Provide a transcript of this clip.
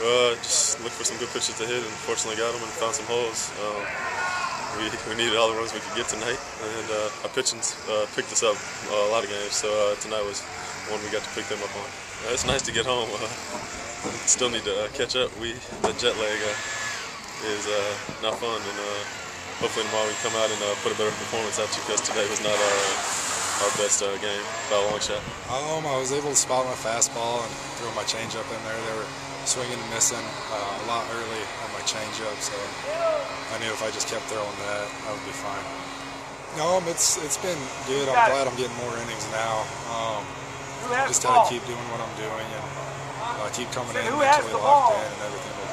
Uh, just look for some good pitches to hit, and fortunately got them and found some holes. Um, we, we needed all the runs we could get tonight, and uh, our pitching uh, picked us up uh, a lot of games. So uh, tonight was one we got to pick them up on. Uh, it's nice to get home. Still need to catch up. We the jet lag is not fun, and hopefully tomorrow we come out and put a better performance out because today was not our our best uh, game by a long shot. Um, I was able to spot my fastball and throw my changeup in there. They were swinging and missing uh, a lot early on my changeup, so I knew if I just kept throwing that, I would be fine. No, um, it's it's been good. I'm glad I'm getting more innings now. Um, just gotta keep doing what I'm doing and uh, keep coming in mentally locked in, and everything will